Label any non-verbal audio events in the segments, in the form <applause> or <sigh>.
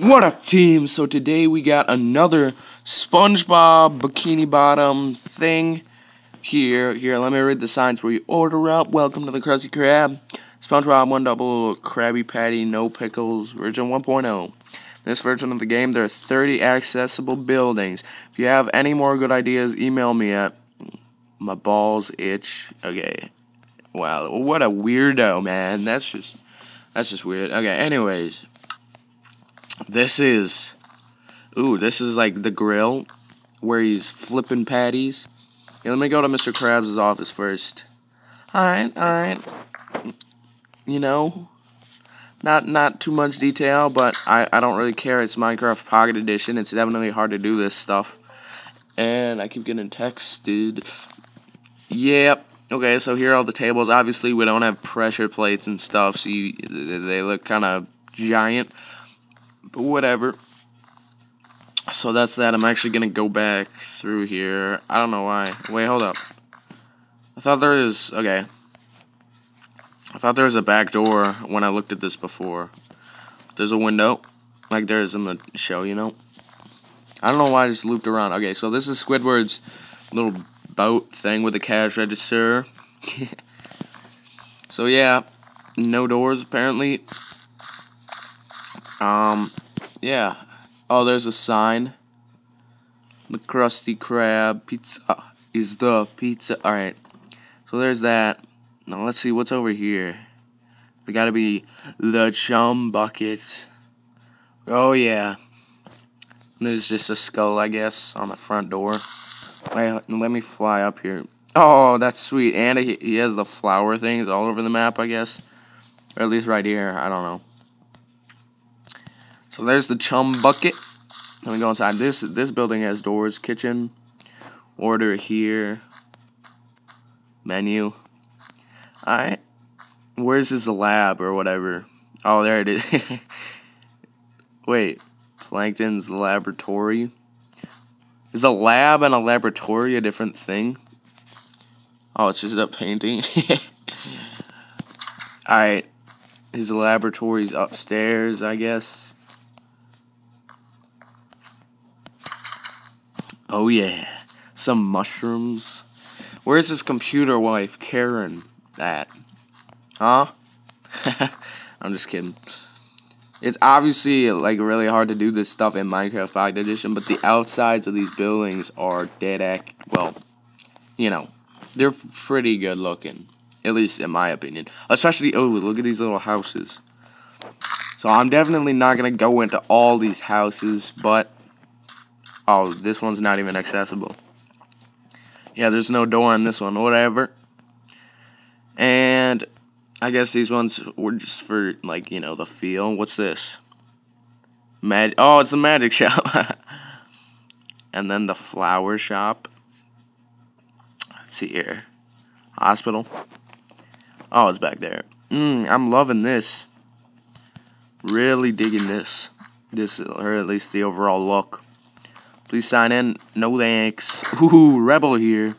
What up, team? So today we got another SpongeBob Bikini Bottom thing here. Here, let me read the signs where you order up. Welcome to the Krusty Krab. SpongeBob One Double Krabby Patty No Pickles version 1.0. This version of the game, there are 30 accessible buildings. If you have any more good ideas, email me at my balls itch. Okay. Wow, what a weirdo, man. That's just that's just weird. Okay, anyways. This is Ooh, this is like the grill where he's flipping patties. Yeah, let me go to Mr. Krabs' office first. Alright, alright. You know, not not too much detail, but I, I don't really care. It's Minecraft Pocket Edition. It's definitely hard to do this stuff. And I keep getting texted. Yep. Okay, so here are all the tables. Obviously, we don't have pressure plates and stuff, so you, they look kind of giant. But whatever. So that's that. I'm actually going to go back through here. I don't know why. Wait, hold up. I thought there was... Okay. I thought there was a back door when I looked at this before. There's a window, like there is in the show, you know? I don't know why I just looped around. Okay, so this is Squidward's little boat thing with a cash register. <laughs> so yeah, no doors apparently. Um, yeah. Oh, there's a sign. The Krusty Krab pizza is the pizza. All right. So there's that. Now let's see what's over here. There gotta be the chum bucket. Oh yeah. There's just a skull, I guess, on the front door. Wait, let me fly up here. Oh, that's sweet. And he, he has the flower things all over the map, I guess. Or at least right here. I don't know. So there's the chum bucket. Let me go inside. This this building has doors, kitchen, order here, menu. Alright. Where's his lab or whatever? Oh, there it is. <laughs> Wait. Plankton's laboratory. Is a lab and a laboratory a different thing? Oh, it's just a painting. <laughs> Alright. His laboratory's upstairs, I guess. Oh, yeah. Some mushrooms. Where's his computer wife, Karen? that. Huh? <laughs> I'm just kidding. It's obviously like really hard to do this stuff in Minecraft Pocket Edition, but the outsides of these buildings are dead act. Well, you know, they're pretty good looking, at least in my opinion. Especially, oh, look at these little houses. So I'm definitely not gonna go into all these houses, but oh, this one's not even accessible. Yeah, there's no door on this one. Whatever. And I guess these ones were just for, like, you know, the feel. What's this? Mag oh, it's a magic <laughs> shop. and then the flower shop. Let's see here. Hospital. Oh, it's back there. Mm, I'm loving this. Really digging this. This, or at least the overall look. Please sign in. No thanks. Ooh, Rebel here.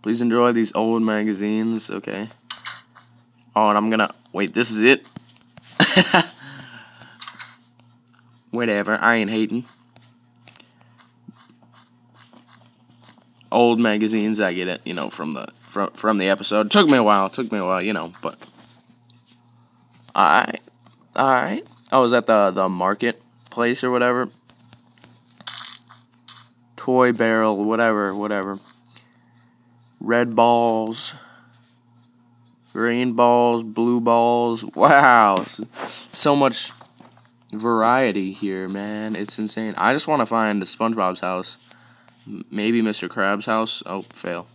Please enjoy these old magazines. Okay. Oh, and I'm gonna... Wait, this is it? <laughs> Whatever. I ain't hating. Old magazines, I get it, you know, from the from from the episode. Took me a while, took me a while, you know, but Alright. Alright. Oh, was that the the market place or whatever? Toy barrel, whatever, whatever red balls, green balls, blue balls. Wow, so much variety here, man. It's insane. I just want to find the SpongeBob's house. Maybe Mr. Krabs' house. Oh, fail.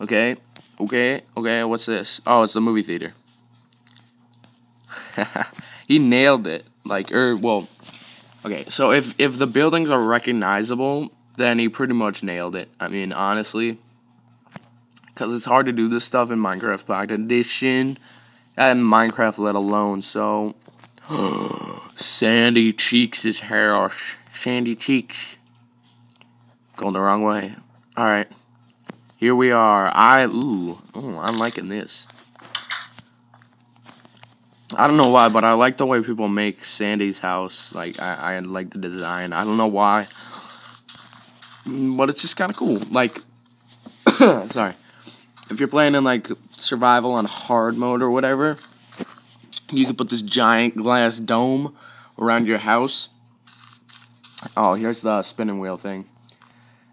Okay, okay, okay. What's this? Oh, it's the movie theater. <laughs> he nailed it. Like, er, well, okay. So if if the buildings are recognizable, then he pretty much nailed it. I mean, honestly because it's hard to do this stuff in Minecraft Pocket Edition and Minecraft let alone. So, <gasps> Sandy Cheeks is hair. Sandy Cheeks. Going the wrong way. Alright. Here we are. I, ooh, ooh, I'm liking this. I don't know why, but I like the way people make Sandy's house. Like, I, I like the design. I don't know why. But it's just kind of cool. Like, <coughs> sorry. If you're playing in, like, survival on hard mode or whatever, you could put this giant glass dome around your house. Oh, here's the spinning wheel thing.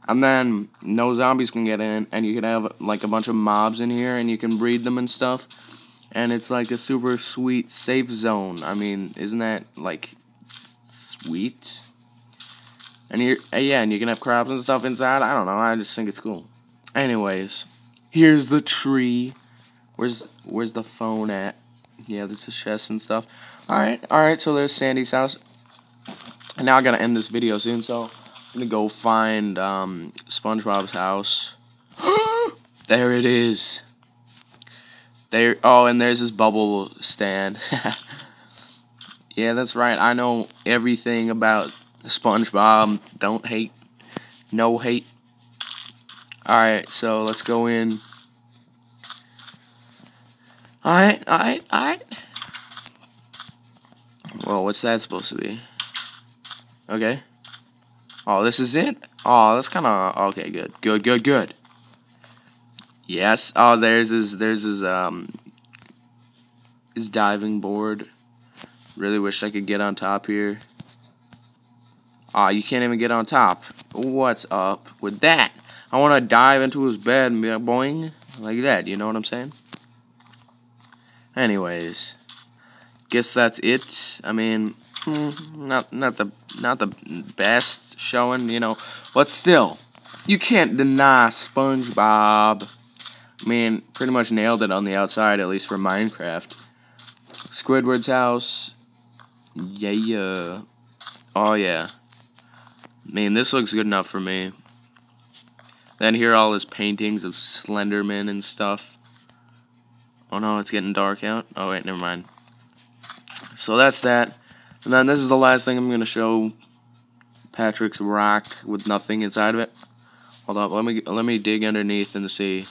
And then no zombies can get in, and you can have like a bunch of mobs in here, and you can breed them and stuff. And it's like a super sweet safe zone. I mean, isn't that like sweet? And you uh, yeah, and you can have crops and stuff inside. I don't know. I just think it's cool. Anyways, here's the tree. Where's where's the phone at? Yeah, there's the chest and stuff. All right, all right. So there's Sandy's house. And now I gotta end this video soon, so I'm gonna go find um, SpongeBob's house. <gasps> there it is. There. Oh, and there's this bubble stand. <laughs> yeah, that's right. I know everything about SpongeBob. Don't hate. No hate. Alright, so let's go in. Alright, alright, alright. Well, what's that supposed to be? Okay. Oh, this is it? Oh, that's kind of okay. Good, good, good, good. Yes. Oh, there's his. There's his. Um. His diving board. Really wish I could get on top here. Ah, oh, you can't even get on top. What's up with that? I want to dive into his bed and be like, boing, like that. You know what I'm saying? Anyways, guess that's it. I mean, hmm, not not the not the best showing, you know, but still, you can't deny SpongeBob. I mean, pretty much nailed it on the outside, at least for Minecraft. Squidward's house. Yeah. yeah. Oh, yeah. I mean, this looks good enough for me. Then here are all his paintings of Slenderman and stuff. Oh no, it's getting dark out. Oh wait, never mind. So that's that. And then this is the last thing I'm going to show. Patrick's rock with nothing inside of it. Hold up, let me let me dig underneath and see.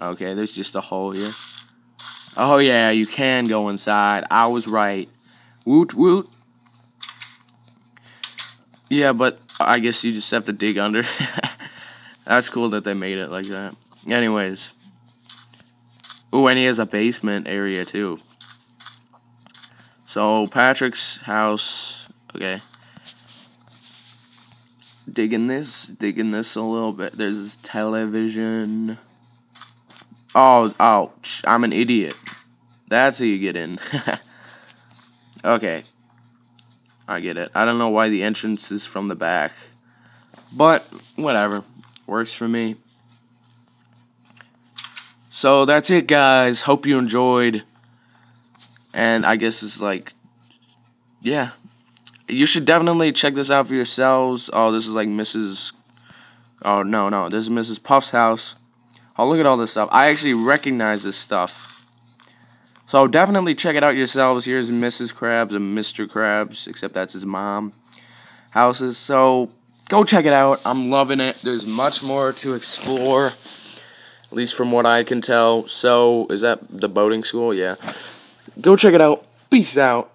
Okay, there's just a hole here. Oh yeah, you can go inside. I was right. Woot woot. Yeah, but I guess you just have to dig under. <laughs> That's cool that they made it like that. Anyways. Oh, and he has a basement area too. So Patrick's house, okay. Digging this, digging this a little bit. There's television. Oh, ouch. I'm an idiot. That's how you get in. <laughs> okay. I get it. I don't know why the entrance is from the back. But, whatever. Works for me. So, that's it, guys. Hope you enjoyed. And I guess it's like, yeah. You should definitely check this out for yourselves. Oh, this is like Mrs. Oh, no, no. This is Mrs. Puff's house. Oh, look at all this stuff. I actually recognize this stuff. So definitely check it out yourselves. Here's Mrs. Krabs and Mr. Krabs, except that's his mom houses. So go check it out. I'm loving it. There's much more to explore, at least from what I can tell. So is that the boating school? Yeah. Go check it out. Peace out.